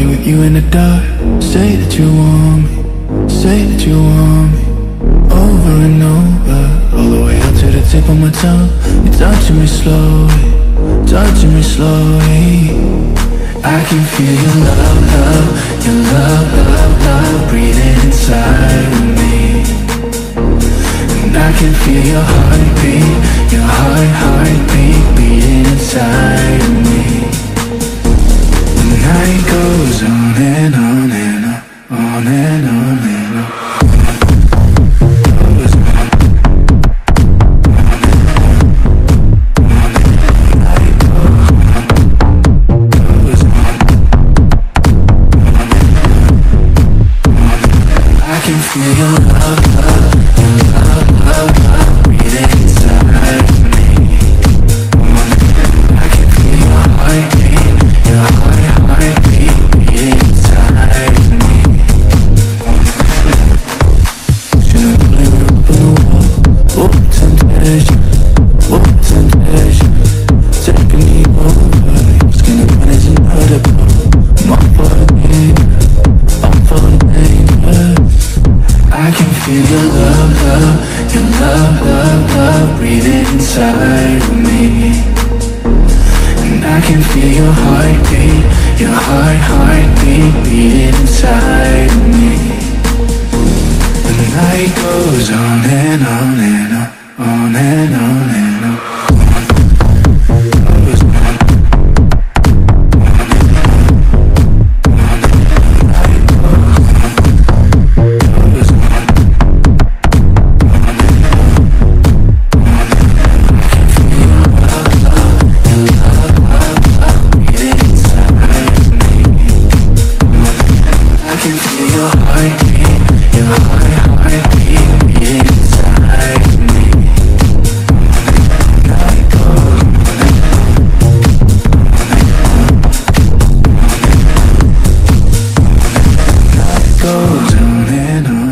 lay with you in the dark. Say that you want me. Say that you want me. Over and over. All the way up to the tip of my tongue. You're touching me slowly. Touching me slowly. I can feel your love, love, your love, love, love breathing inside of me. And I can feel your heartbeat, your heart, heartbeat feel I can feel your love, love, your love, love, love breathing inside of me. And I can feel your heartbeat, your heart, heartbeat beating inside of me. golden and